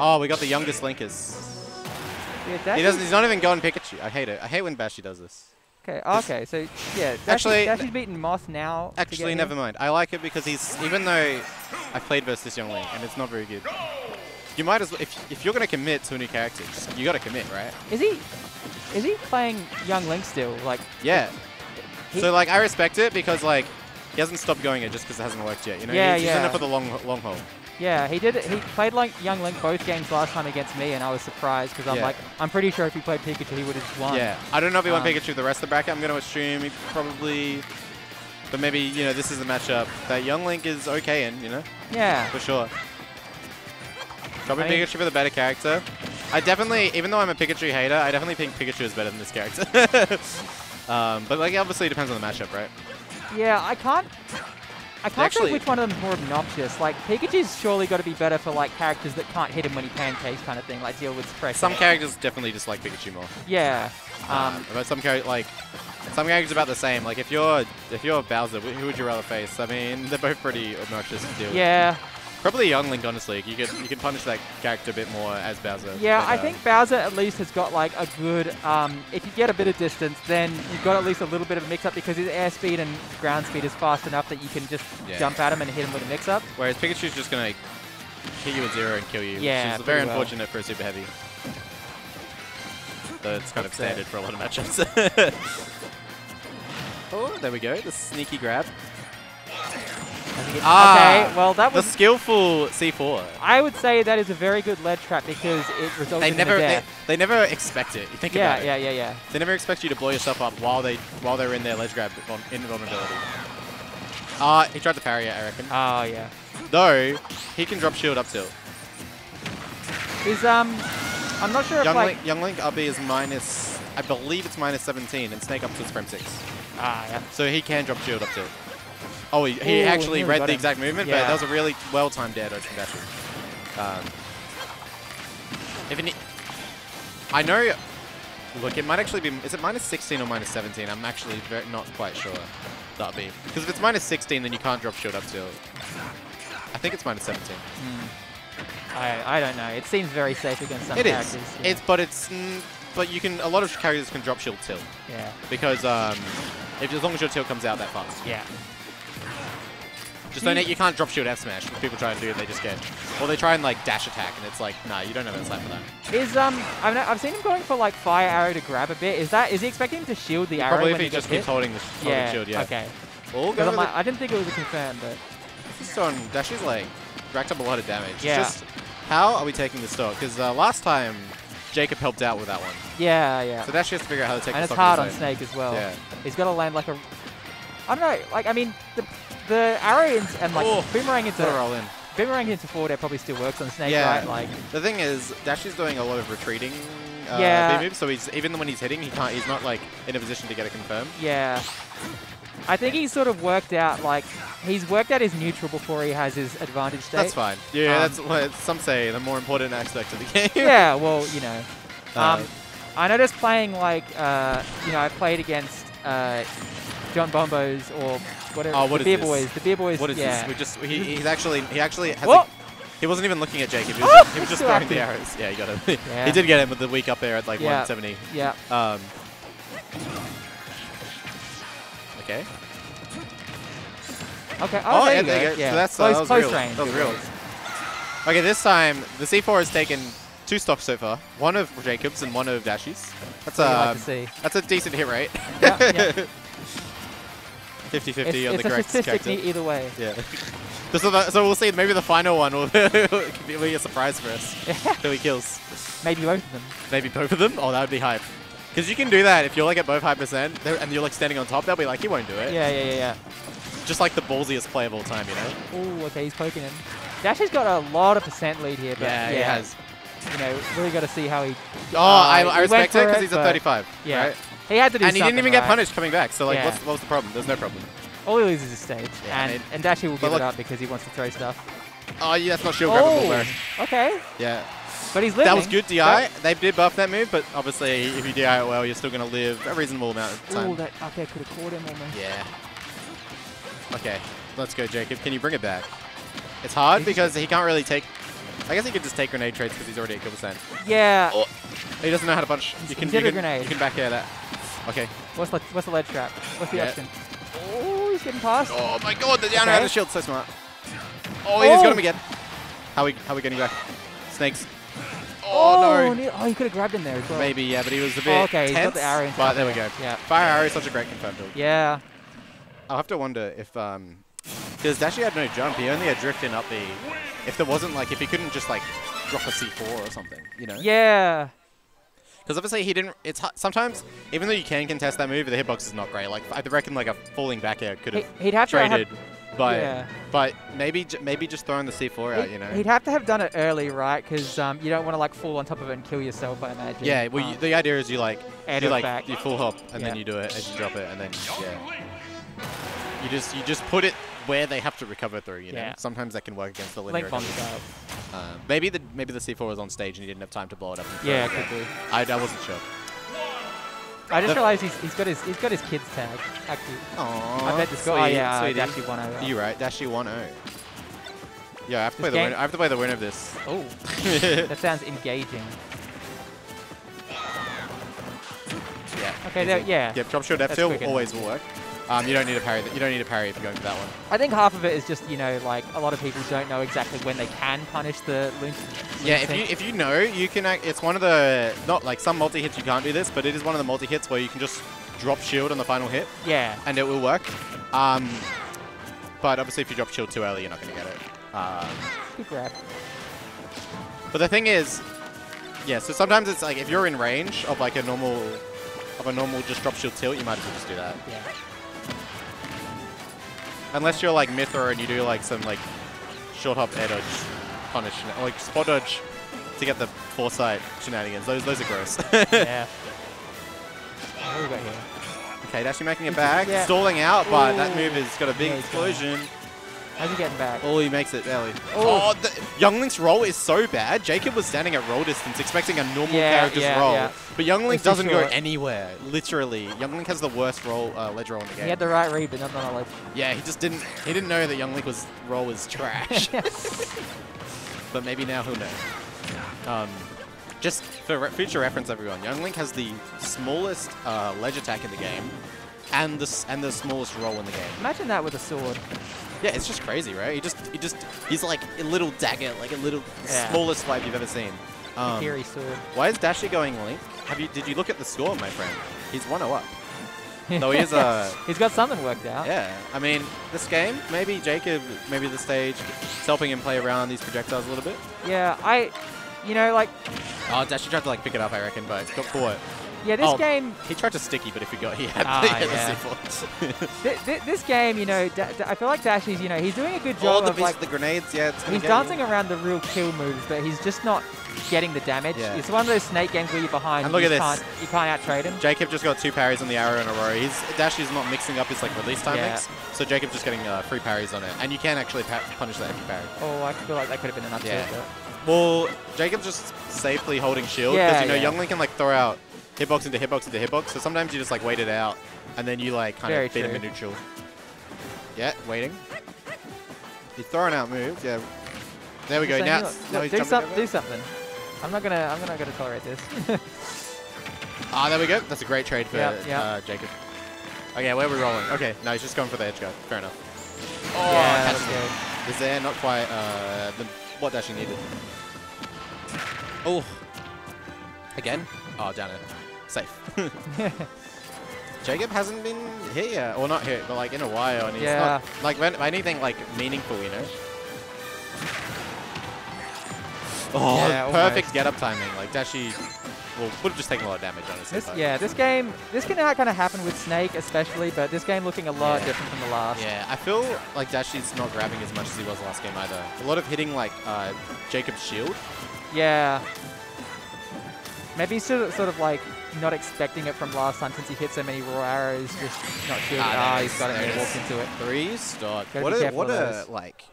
Oh, we got the youngest Linkers. Yeah, He doesn't. He's not even going Pikachu. I hate it. I hate when Dashie does this. Okay, oh, okay, so yeah, Dash Actually, Dash beaten Moss now. Actually, never mind. I like it because he's even though I played versus this young Link and it's not very good. You might as well if if you're gonna commit to a new character, you gotta commit, right? Is he? Is he playing Young Link still? Like, Yeah. He- So like I respect it because like he hasn't stopped going it just because it hasn't worked yet. You know, Yeah, he's, he's in yeah. it for the long long haul. Yeah, he did. He played like Young Link both games last time against me, and I was surprised because I'm Yeah. like, I'm pretty sure if he played Pikachu, he would have won. Yeah. I don't know if he won Um, Pikachu the rest of the bracket. I'm gonna assume he probably. But maybe you know this is a matchup that young Link is okay in. You know, Yeah. for sure. Probably I mean- Pikachu for the better character. I definitely, even though I'm a Pikachu hater, I definitely think Pikachu is better than this character. um, but like, obviously, it depends on the matchup, right? Yeah, I can't. I can't Actually- which one of them is more obnoxious. Like Pikachu's surely got to be better for like characters that can't hit him when he pancakes, kind of thing, like deal with pressure. Some characters definitely just like Pikachu more. Yeah. Um, Um, but some characters like some characters about the same. Like if you're if you're Bowser, who would you rather face? I mean, they're both pretty obnoxious to deal with. yeah. Probably Young Link, honestly. You could you could punish that character a bit more as Bowser. Yeah, but, I uh, think Bowser at least has got like a good. Um, if you get a bit of distance, then you've got at least a little bit of a mix-up because his airspeed and ground speed is fast enough that you can just Yeah. jump at him and hit him with a mix-up. Whereas Pikachu's just gonna hit you with zero and kill you. Yeah, which is very well. unfortunate for a super heavy. Though it's kind of That's, uh, standard for a lot of matchups. oh, there we go. The sneaky grab. I think it- Ah, okay, well that was... The skillful C4. I would say that is a very good ledge trap because it results They in never they, they never expect it. You think yeah, about it. yeah, yeah, yeah. They never expect you to blow yourself up while they while they're in their ledge grab vul- invulnerability. Ah, he tried to parry it, I reckon. Oh yeah. Though he can drop shield up tilt. Is um, I'm not sure if Young like Link, Young Link up is minus, I believe it's minus 17, and Snake up tilt's frame six. ah yeah. So he can drop shield up tilt. Oh, he, he Ooh, actually read the exact movement, but that was a really well timed dare dodge from. Um, if it, I know. Look, it might actually be. Is it minus 16 or minus 17? I'm actually very, not quite sure. That'll be because if it's minus 16, then you can't drop shield up tilt. I think it's minus 17. I I don't know. It seems very safe against some It is. characters. yeah. It's but it's mm, but you can. A lot of characters can drop shield tilt yeah. because um, if as long as your tilt comes out that fast. Yeah. Just don't. You can't drop shield F smash. If people try and do it, they just get. Or they try and like dash attack, and it's like, nah, you don't have that slap for that. Is um I've, no- I've seen him going for like fire arrow to grab a bit. Is that is he expecting to shield the arrow Probably if he he just keeps hit? holding the holding yeah. shield, yeah. Okay. We'll go like. I didn't think it was a confirm, but This is on Dashie's like racked up a lot of damage. It's Yeah. just how are we taking the stock? Because uh, last time Jacob helped out with that one, yeah, yeah. so Dashie has to figure out how to take and the it's hard on. Snake as well. Yeah. He's got to land like a. I don't know. Like I mean, the the arrow and, and like Oh, boomerang into roll in. boomerang into forward air probably still works on Snake, Yeah. right? Like The thing is, Dash is doing a lot of retreating uh, Yeah. Moves, so he's even when he's hitting, he can't. He's not like in a position to get it confirmed. yeah. I think he's sort of worked out like he's worked out his neutral before he has his advantage state. That's fine. Yeah, Um, that's what some say the more important aspect of the game. yeah, well, you know. Uh, Um, I noticed playing like, uh, you know, I played against uh, John Bombos or whatever. Oh, what the is Beer this? Boys. The Beer Boys. What is yeah. this? We just he, he's actually he actually has. A, he wasn't even looking at Jacob. He Oh, was, he was just throwing the arrows. Yeah, he got him. Yeah. he did get him with the weak up air at like Yeah. 170. Yeah. Um, okay. Okay. Oh, Oh, there yeah, you there you go. So Yeah. that's, uh, close, that was close real. range. That was real. Okay, this time the C4 has taken two stocks so far. One of Jacob's and one of Dashie's. That's like um, see. that's a decent hit rate. Yeah, yeah. 50-50 It's, on the correct character. either way. Yeah. so, we'll see. Maybe the final one will be a surprise for us. Till he kills. Maybe both of them. Maybe both of them. Oh, that would be hype. Because you can do that if you're like at both high percent and you're like standing on top. They'll be like, he won't do it. Yeah, yeah, yeah, yeah. Just like the ballsiest play of all time, you know. yeah. Ooh, okay, he's poking him. Dash has got a lot of percent lead here, but Yeah, yeah, he has. You know, really got to see how he. Oh, I, uh, I respect it because he's a 35. Yeah, Right? He had to do And he didn't something, even get punished coming back. So like, Yeah. what's, what's the problem? There's no problem. All he loses is stage, Yeah, I and mean- and Dashie will give look- it up because he wants to throw stuff. Oh, yeah, that's not shield grabbable, bro. Oh, okay, Yeah. but he's living. That was good DI. They did buff that move, but obviously if you DI it well, you're still going to live a reasonable amount of time. Ooh, that okay could have caught him almost. Yeah. Okay, let's go, Jacob. Can you bring it back? It's hard because he can't really take I guess he could just take grenade trades because he's already at kill percent. Yeah. Oh, he doesn't know how to punch. You can, you a can, grenade. you can back air that. Okay. What's the what's the ledge trap? What's the Yeah. option? Oh, he's getting past. Oh my god, the down Okay. okay. the shield, so smart. Oh, he's got Oh. him again. How we how we getting back? Snakes. Oh, no. Oh, he could have grabbed him there as well. Maybe, yeah, but he was a bit Oh, okay, he's got the arrow and but there we go. Yeah. Fire arrow is such a great confirm build. Yeah. I'll have to wonder if um, because Dashie had no jump. He only had drift in up the, If there wasn't like, if he couldn't just like drop a C4 or something, you know? Yeah. Because obviously he didn't. It's sometimes even though you can contest that move, the hitbox is not great. Like I reckon like a falling back air could have he'd have to have traded, but yeah. but maybe maybe just throwing the C4 out, He'd- you know? He'd have to have done it early, right? Because um, you don't want to like fall on top of it and kill yourself. I imagine. Yeah, well, you, Um, the idea is you like you like back. you full hop and then you do it as you drop it and then yeah. You just you just put it where they have to recover through. You know, Yeah. sometimes that can work against the linear. link bomb enemies. style. Um, maybe the maybe the C4 was on stage and he didn't have time to blow it up. Yeah, it could be. I, I wasn't sure. I just The- realized he's, he's got his he's got his kids tag active. Aww, I bet the score. Oh yeah, uh, sweetie. Dashie one over. You're right, Dashie 1-0. Yeah, I have to play the winner. I have to play the winner of this. Oh, that sounds engaging. Yeah. Okay, there, yeah. Yep, drop shield F That's tilt quick enough. always will work. Um, you don't need to parry. You don't need to parry if you're going for that one. I think half of it is just you know like a lot of people don't know exactly when they can punish the loon. Yeah, if you if you know, you can. Act, it's one of the not like some multi hits you can't do this, but it is one of the multi hits where you can just drop shield on the final hit yeah. and it will work. Um, but obviously, if you drop shield too early, you're not going to get it. Um, Good grab. but the thing is, yeah. So sometimes it's like if you're in range of like a normal of a normal just drop shield tilt, you might as well just do that. Yeah. Unless you're like Mithra and you do like some like short hop air dodge punish, like spot dodge to get the foresight shenanigans. Those those are gross. yeah. What do we got here? Okay, Dashie making it back, Yeah. stalling out, but that move has got a big Yeah, he's gonna- explosion. How's he getting back? Oh, he makes it barely. Oh. Oh, the, Young Link's roll is so bad. Jacob was standing at roll distance, expecting a normal Yeah, character's yeah, roll, yeah. but Young Link It's doesn't go anywhere. Literally, Young Link has the worst roll uh, ledge roll in the game. He had the right read, but not the knowledge. yeah, he just didn't. He didn't know that Young Link was roll was trash. but maybe now he'll know. Um, just for re future reference, everyone, Young Link has the smallest uh, ledge attack in the game, and the s- and the smallest roll in the game. Imagine that with a sword. Yeah, it's just crazy, right? He just, he just, he's like a little dagger, like a little Yeah. smallest swipe you've ever seen. Um, sword. why is Dashie going Link? Have you, did you look at the score, my friend? He's 1-0 up. No, he is uh, He's got something worked out. yeah. I mean, this game, maybe Jacob, maybe the stage, helping him play around these projectiles a little bit. Yeah, I, you know, like, Oh, Dashie tried to like pick it up, I reckon, but got caught. yeah, this Oh. game, He tried to sticky, but if he got, he had, Ah, he had yeah. the C4. th th this game, you know, da da I feel like Dashie's, you know, he's doing a good All job the, of like, the grenades, yeah. It's he's get you. dancing around the real kill moves, but he's just not getting the damage. Yeah. It's one of those snake games where you're behind. And look you at this. Can't, you can't out trade him. Jacob just got two parries on the arrow in a row. He's Dashie's not mixing up his like release time Yeah. mix, so Jacob's just getting uh, free parries on it, and you can actually pa punish that if you parry. Oh, I feel like that could have been enough upset. Yeah. but- Well, Jacob's just safely holding shield because Yeah, you know yeah. Young Link can like throw out hitbox into hitbox into hitbox, so sometimes you just like wait it out, and then you like kind Very of beat him in neutral. Yeah, waiting. He's throwing out moves. Yeah. There we go. Now, look, now look, he's do, some, do something. I'm not gonna. I'm not gonna tolerate this. Ah, there we go. That's a great trade for Yep, yep. Uh, Jacob. Okay, where are we rolling? Okay, no, he's just going for the edge guard. Fair enough. Oh, yeah, that's good. Is there not quite uh, the what Dashie needed? Oh. Again? Oh, down it. Safe. Jacob hasn't been hit yet. Or not hit, but like in a while. And he's Yeah. not, like when, anything like meaningful, you know? Oh, Yeah, perfect almost. get up timing. Like Dashie well, would have just taken a lot of damage, honestly. This, yeah, this game, this can kind of happen with Snake especially, but this game looking a lot Yeah. different from the last. Yeah, I feel like Dashie's not grabbing as much as he was last game either. A lot of hitting like uh, Jacob's shield. Yeah. Maybe he's sort of, sort of like not expecting it from last time since he hit so many raw arrows, just not shielded. Ah, Ah, he's got it and he walked into it. Three stock. What a what a like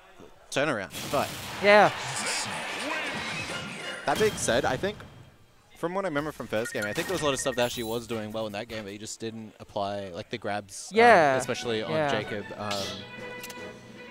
turnaround. But Yeah. that being said, I think from what I remember from first game, I think there was a lot of stuff Dashie was doing well in that game, but he just didn't apply like the grabs. um, Yeah, especially on yeah. Jacob. Um,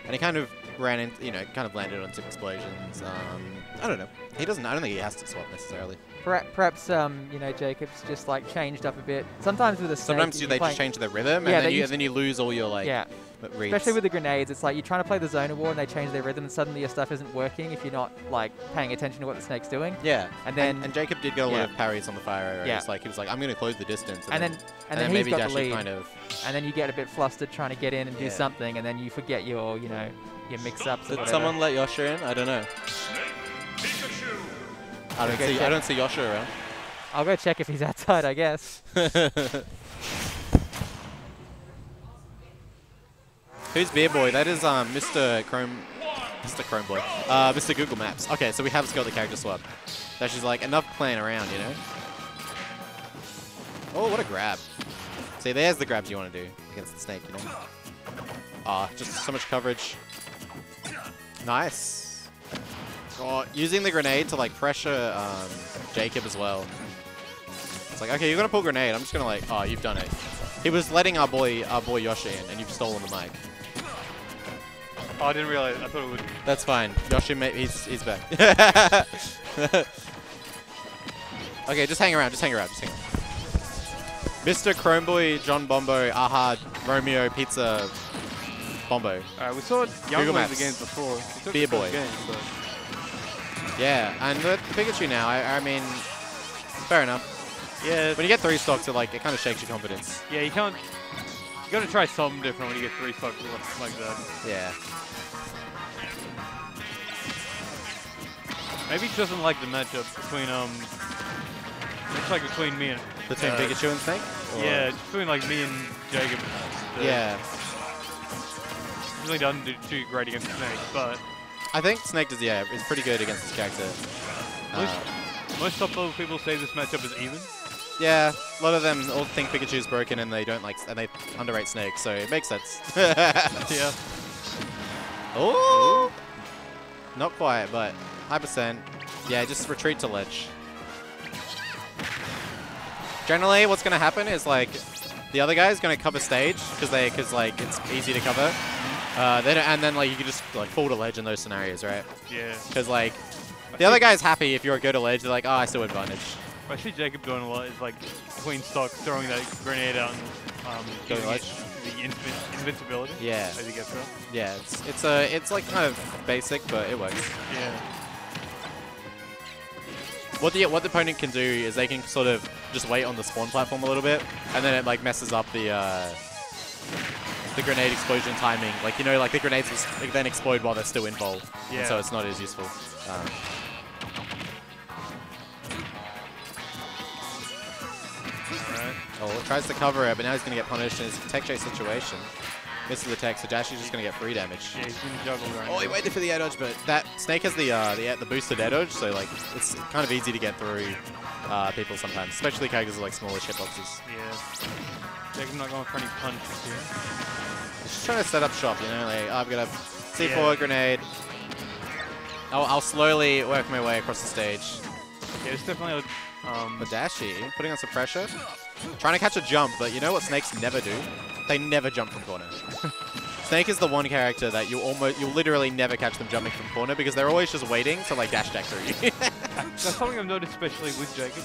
and he kind of ran into, you know, kind of landed on some explosions. Um, I don't know. He doesn't. I don't think he has to swap necessarily. Perha- Perhaps, um, you know, Jacob's just like changed up a bit. Sometimes with a snake, Sometimes you, they just change the rhythm, Yeah, and then you, used- then you lose all your like Yeah. Especially with the grenades, it's like you're trying to play the zone war and they change their rhythm, and suddenly your stuff isn't working if you're not like paying attention to what the snake's doing. yeah. And then and, Jacob did get a lot yeah. of parries on the fire arrow. Yeah. It's like he was like, I'm going to close the distance, and then and and, then, then, he's maybe got the lead, kind of. and then you get a bit flustered trying to get in and do something, and then you forget your, you know, your mix-ups. Did someone let Yosha in? I don't know. I don't see. I don't see Yosha around. I'll go check if he's outside, I guess. Who's Beer Boy? That is um, Mr. Chrome, Mr. Chrome Boy, uh, Mr. Google Maps. Okay, so we have got the character swap. That she's like enough playing around, you know. Oh, what a grab! See, there's the grabs you want to do against the snake, you know. Ah, just so much coverage. Nice. Oh, using the grenade to like pressure um, Jacob as well. It's like, okay, you're gonna pull grenade. I'm just gonna like, oh, you've done it. He was letting our boy, our boy Yoshi in, and you've stolen the mic. Oh, I didn't realize. I thought it would. That's fine. Yoshi, ma- he's he's back. okay, just hang around. Just hang around. Just hang around. Mr. Chromeboy, John Bombo, Aha, Romeo, Pizza, Bombo. Alright, we saw Young Google Boys Maps. again before. He took Beer Boy. first Game, but Yeah, and the Pikachu now. I, I mean, fair enough. yeah, When you get three stocks, it like it kind of shakes your confidence. yeah, you can't. You gotta try something different when you get three stocks like that. Yeah. Maybe he doesn't like the matchup between um. It's like between me and Between uh, Pikachu and Snake. Yeah, it's between like me and Jacob. Yeah. Really doesn't do too great against Snake, but I think Snake does. Yeah, is pretty good against this character. Most- Uh, most top level people say this matchup is even. Yeah, a lot of them all think Pikachu's broken and they don't like, and they underrate Snake, so it makes sense. Yeah. Oh, not quite, but high percent. Yeah, just retreat to ledge. Generally, what's gonna happen is like the other guy's gonna cover stage because they, because like it's easy to cover. Uh, then and then like you can just like fall to ledge in those scenarios, right? Yeah. Because like the other guy's happy if you're a go to ledge. They're like, oh, I still advantage. I see Jacob doing a lot is like between stocks throwing that grenade out and um, Going ledge? the invin- invincibility. Yeah. As he gets there. Yeah, it's it's a it's like kind of basic, but it works. Yeah. What the what the opponent can do is they can sort of just wait on the spawn platform a little bit, and then it like messes up the uh, the grenade explosion timing. Like you know, like the grenades will like, then explode while they're still involved, and Yeah. so it's not as useful. Um, Alright. oh, tries to cover it, but now he's gonna get punished in his tech chase situation. Misses the tech, so Dashie's just gonna get free damage. Yeah, he's gonna juggle right Oh, he waited for the air dodge, but that Snake has the uh, the, the boosted air dodge, so like it's kind of easy to get through uh, people sometimes, especially characters with like smaller hitboxes. Yeah. Jacob not going for any punches here. Just trying to set up shop, you know, like I've got a C4 Yeah. grenade. I'll, I'll slowly work my way across the stage. Yeah, it's definitely a, um, putting on some pressure. Trying to catch a jump, but you know what snakes never do? They never jump from corner. Snake is the one character that you almost, you'll literally never catch them jumping from corner because they're always just waiting to like dash deck through you. That's something I've noticed, especially with Jacob.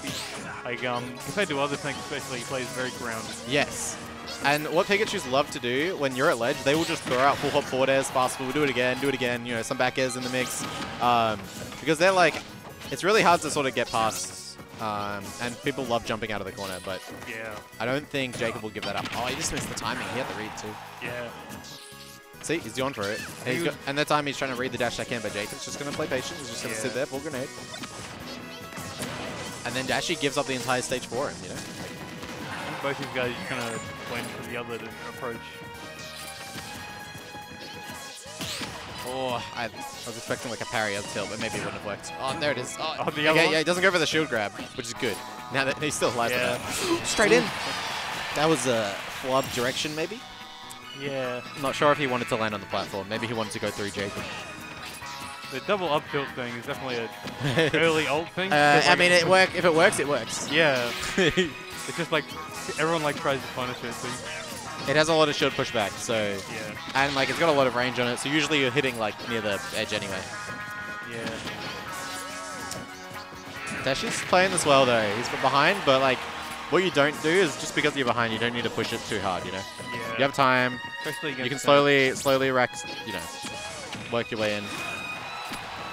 Like, um, compared to other things, especially, he plays very grounded. yes. And what Pikachu's love to do when you're at ledge, they will just throw out full hop forward airs, fast forward, do it again, do it again, you know, some back airs in the mix. Um, because they're like, it's really hard to sort of get past. Um, and people love jumping out of the corner, but Yeah. I don't think Jacob will give that up. Oh, he just missed the timing. He had the read too. Yeah. See, he's going for it. And, got, and that time he's trying to read the dash deck in, but Jacob's just going to play patient. He's just going to sit Yeah. there, full grenade. And then Dashie gives up the entire stage for him, you know? Both these guys kind of went for the other to approach. Oh, I, was expecting like a parry up tilt, but maybe it wouldn't have worked. Oh, there it is. Oh, Oh, the okay, other one? yeah, he doesn't go for the shield grab, which is good. Now that he's still alive. Yeah. Straight in. That was a flub direction, maybe? Yeah. I'm not sure if he wanted to land on the platform. Maybe he wanted to go through Jacob. The double up tilt thing is definitely a early ult thing. Uh, I like- mean, it work. If it works, it works. Yeah. It's just like everyone like tries to punish it. So It has a lot of shield pushback, so Yeah. and like it's got a lot of range on it. So usually you're hitting like near the edge anyway. Yeah. Dashie's playing this well though. He's from behind, but like what you don't do is just because you're behind, you don't need to push it too hard. You know, Yeah. you have time. Especially You can slowly, slowly rack, you know, work your way in.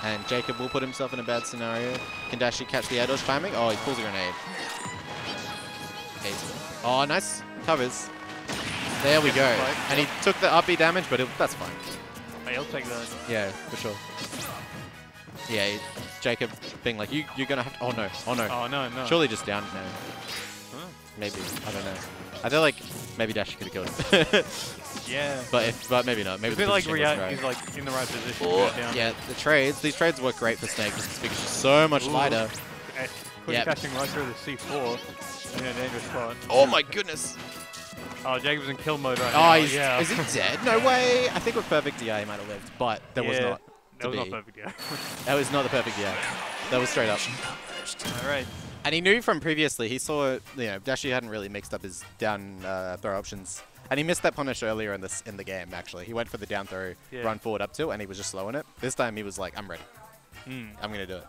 And Jacob will put himself in a bad scenario. Can Dashie catch the air dodge timing? Oh, he pulls a grenade. Okay. Oh, nice covers. There we go. Spike. And he took the up B damage, but it, that's fine. Hey, I'll take that. Yeah, for sure. Yeah, Jacob being like, you, you're gonna have to, oh no, oh no. Oh no, no. Surely just down, no. Huh. Maybe, I don't know. I feel like maybe Dash could have killed him. Yeah. but if, but maybe not. Maybe I the feel like positioning wasn't right. is like in the right position. Oh, down. yeah, the trades. These trades work great for Snake just because she's so much Ooh. lighter. Eh, Quick Yep. catching right through the C4 in a dangerous spot. Oh my goodness. Oh, Jacob's in kill mode right Oh, now. he's, yeah. is he dead? No way. I think with perfect DI he might have lived, but that was not. That was not perfect, yeah. That was not the perfect DI. That was straight up. Alright. And he knew from previously, he saw, you know, Dashie hadn't really mixed up his down uh, throw options. And he missed that punish earlier in this in the game, actually. He went for the down throw, Yeah. run forward up to, and he was just slowing it. This time he was like, I'm ready. Mm. I'm going to do it.